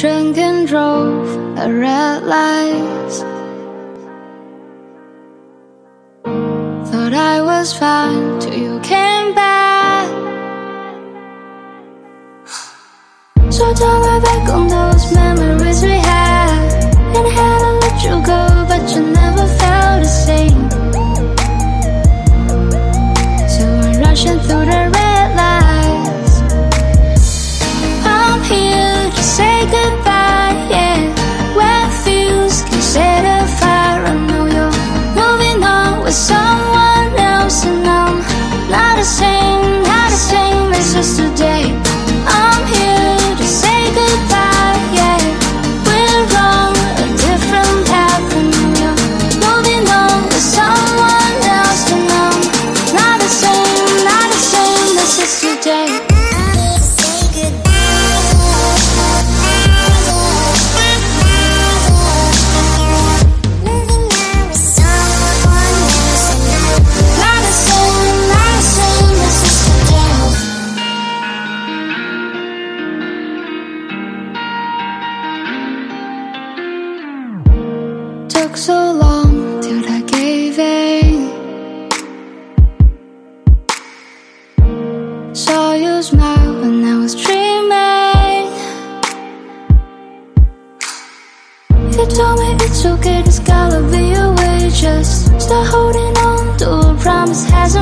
Drunk and drove at red lights. Thought I was fine till you came back. So don't worry back on those memories yesterday. I'm here to say goodbye, yeah. We're on a different path, you're moving on someone else, and I'm not the same, not the same Took so long till I gave in. Saw you smile when I was dreaming. You told me it's okay, this gotta be a way. Just start holding on to a promise hasn't